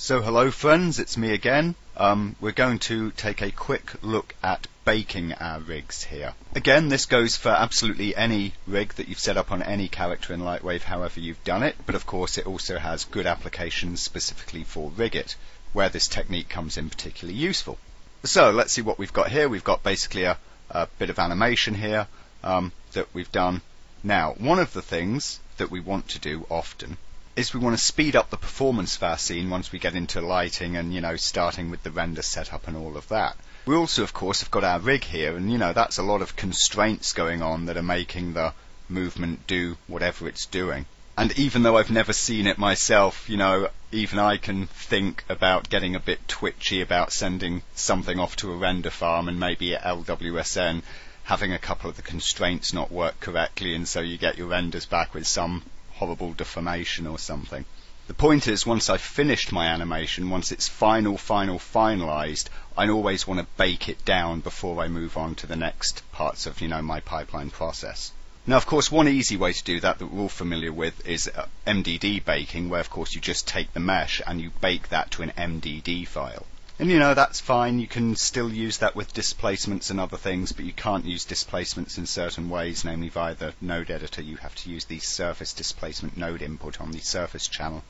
So hello friends, it's me again. Um, we're going to take a quick look at baking our rigs here. Again, this goes for absolutely any rig that you've set up on any character in Lightwave however you've done it, but of course it also has good applications specifically for RHiggit, where this technique comes in particularly useful. So let's see what we've got here. We've got basically a, a bit of animation here um, that we've done. Now, one of the things that we want to do often is we want to speed up the performance of our scene once we get into lighting and, you know, starting with the render setup and all of that. We also, of course, have got our rig here, and, you know, that's a lot of constraints going on that are making the movement do whatever it's doing. And even though I've never seen it myself, you know, even I can think about getting a bit twitchy about sending something off to a render farm and maybe at LWSN having a couple of the constraints not work correctly and so you get your renders back with some horrible deformation or something. The point is, once I've finished my animation, once it's final, final, finalized, I always want to bake it down before I move on to the next parts of, you know, my pipeline process. Now, of course, one easy way to do that that we're all familiar with is uh, MDD baking, where of course you just take the mesh and you bake that to an MDD file. And you know, that's fine. You can still use that with displacements and other things, but you can't use displacements in certain ways, namely via the node editor. You have to use the surface displacement node input on the surface channel.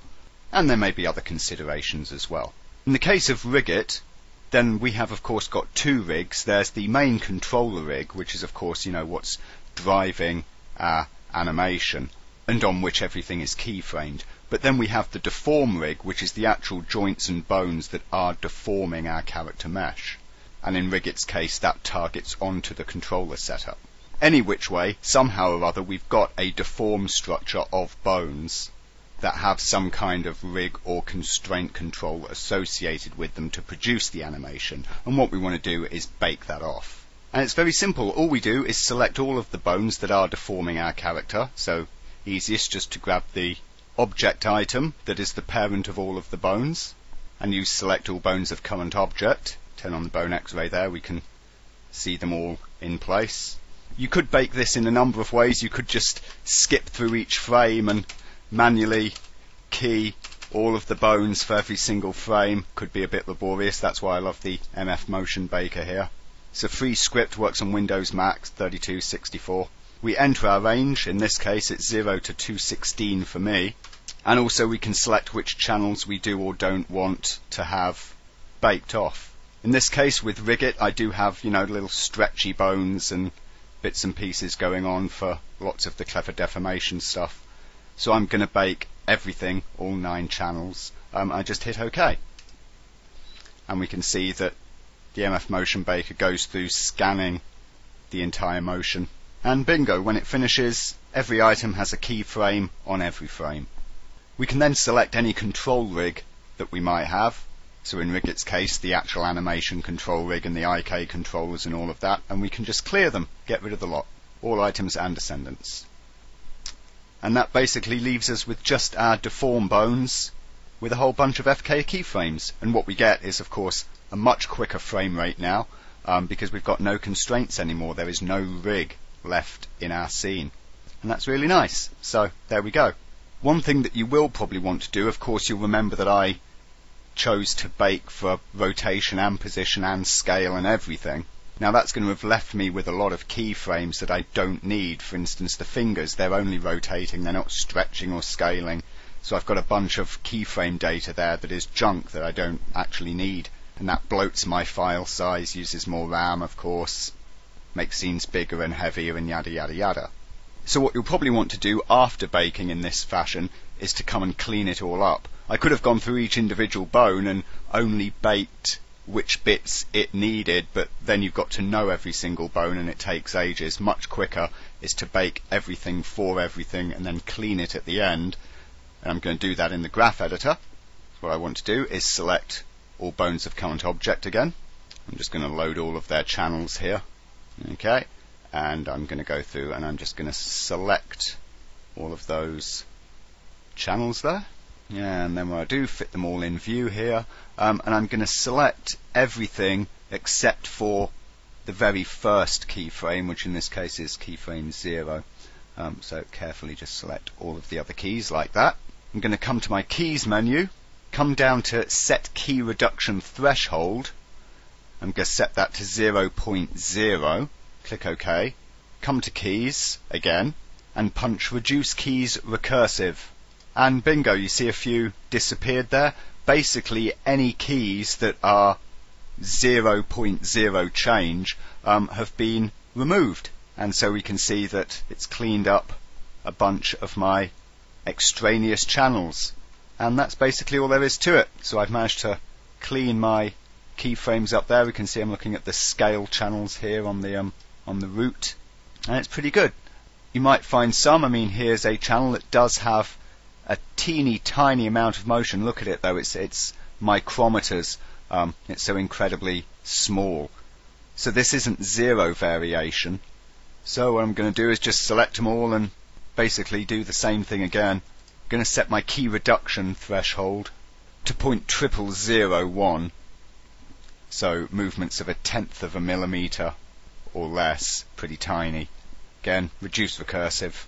And there may be other considerations as well. In the case of RHiggit, then we have of course got two rigs. There's the main controller rig, which is of course, you know, what's driving our animation and on which everything is keyframed. But then we have the deform rig, which is the actual joints and bones that are deforming our character mesh. And in RHiggit's case, that targets onto the controller setup. Any which way, somehow or other, we've got a deformed structure of bones that have some kind of rig or constraint control associated with them to produce the animation. And what we want to do is bake that off. And it's very simple. All we do is select all of the bones that are deforming our character. So easiest just to grab the object item that is the parent of all of the bones and you select all bones of current object. Turn on the bone x-ray there, we can see them all in place. You could bake this in a number of ways. You could just skip through each frame and manually key all of the bones for every single frame. Could be a bit laborious. That's why I love the MF Motion Baker here. It's a free script, works on Windows Mac 32, 64 we enter our range. In this case, it's 0 to 216 for me. And also we can select which channels we do or don't want to have baked off. In this case with RHiggit, I do have, you know, little stretchy bones and bits and pieces going on for lots of the clever deformation stuff. So I'm going to bake everything, all nine channels. Um, I just hit OK. And we can see that the MF Motion Baker goes through scanning the entire motion and bingo, when it finishes, every item has a keyframe on every frame. We can then select any control rig that we might have. So in RHiggit's case, the actual animation control rig and the IK controllers and all of that, and we can just clear them, get rid of the lot, all items and descendants. And that basically leaves us with just our deform bones with a whole bunch of FK keyframes. And what we get is, of course, a much quicker frame rate now, um, because we've got no constraints anymore. There is no rig left in our scene. And that's really nice. So there we go. One thing that you will probably want to do, of course, you'll remember that I chose to bake for rotation and position and scale and everything. Now that's going to have left me with a lot of keyframes that I don't need. For instance, the fingers, they're only rotating, they're not stretching or scaling. So I've got a bunch of keyframe data there that is junk that I don't actually need. And that bloats my file size, uses more RAM, of course makes scenes bigger and heavier and yada yada yada. So what you'll probably want to do after baking in this fashion is to come and clean it all up. I could have gone through each individual bone and only baked which bits it needed, but then you've got to know every single bone and it takes ages. Much quicker is to bake everything for everything and then clean it at the end. And I'm going to do that in the graph editor. What I want to do is select all bones of current object again. I'm just going to load all of their channels here okay and I'm going to go through and I'm just going to select all of those channels there and then what I do fit them all in view here um, and I'm going to select everything except for the very first keyframe which in this case is keyframe 0 um, so carefully just select all of the other keys like that I'm going to come to my keys menu come down to set key reduction threshold. I'm going to set that to 0.0. Click OK. Come to keys again and punch reduce keys recursive. And bingo, you see a few disappeared there. Basically, any keys that are 0.0 change um, have been removed. And so we can see that it's cleaned up a bunch of my extraneous channels. And that's basically all there is to it. So I've managed to clean my keyframes up there. We can see I'm looking at the scale channels here on the um, on the root, and it's pretty good. You might find some. I mean, here's a channel that does have a teeny tiny amount of motion. Look at it though; it's it's micrometers. Um, it's so incredibly small. So this isn't zero variation. So what I'm going to do is just select them all and basically do the same thing again. I'm going to set my key reduction threshold to point triple zero one. So movements of a tenth of a millimeter or less, pretty tiny. Again, reduce recursive.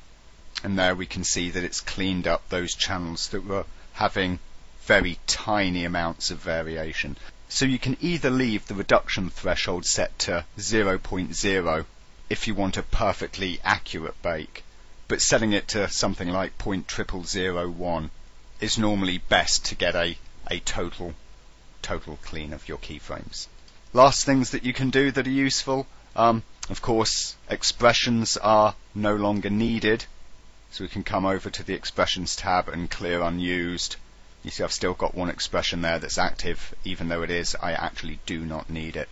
And there we can see that it's cleaned up those channels that were having very tiny amounts of variation. So you can either leave the reduction threshold set to 0.0 if you want a perfectly accurate bake, but setting it to something like 0.0001 is normally best to get a, a total total clean of your keyframes. Last things that you can do that are useful, um, of course, expressions are no longer needed, so we can come over to the expressions tab and clear unused. You see I've still got one expression there that's active, even though it is, I actually do not need it.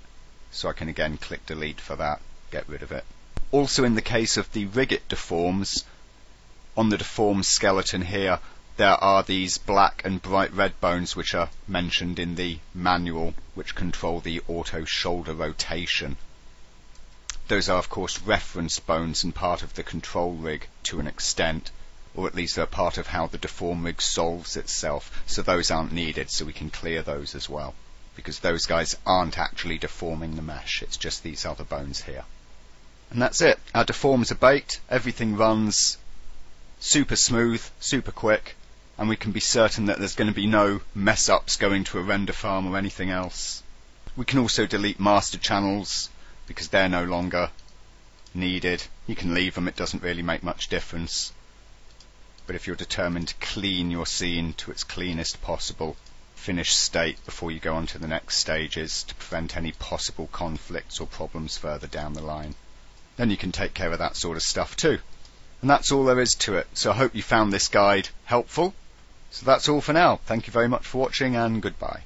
So I can again click delete for that, get rid of it. Also in the case of the RHiggit deforms, on the deform skeleton here, there are these black and bright red bones which are mentioned in the manual, which control the auto shoulder rotation. Those are of course reference bones and part of the control rig to an extent, or at least they're part of how the deform rig solves itself, so those aren't needed, so we can clear those as well. Because those guys aren't actually deforming the mesh, it's just these other bones here. And that's it. Our deforms are baked. Everything runs super smooth, super quick, and we can be certain that there's going to be no mess ups going to a render farm or anything else. We can also delete master channels because they're no longer needed. You can leave them, it doesn't really make much difference. But if you're determined to clean your scene to its cleanest possible finished state before you go on to the next stages to prevent any possible conflicts or problems further down the line then you can take care of that sort of stuff too. And that's all there is to it. So I hope you found this guide helpful. So that's all for now. Thank you very much for watching and goodbye.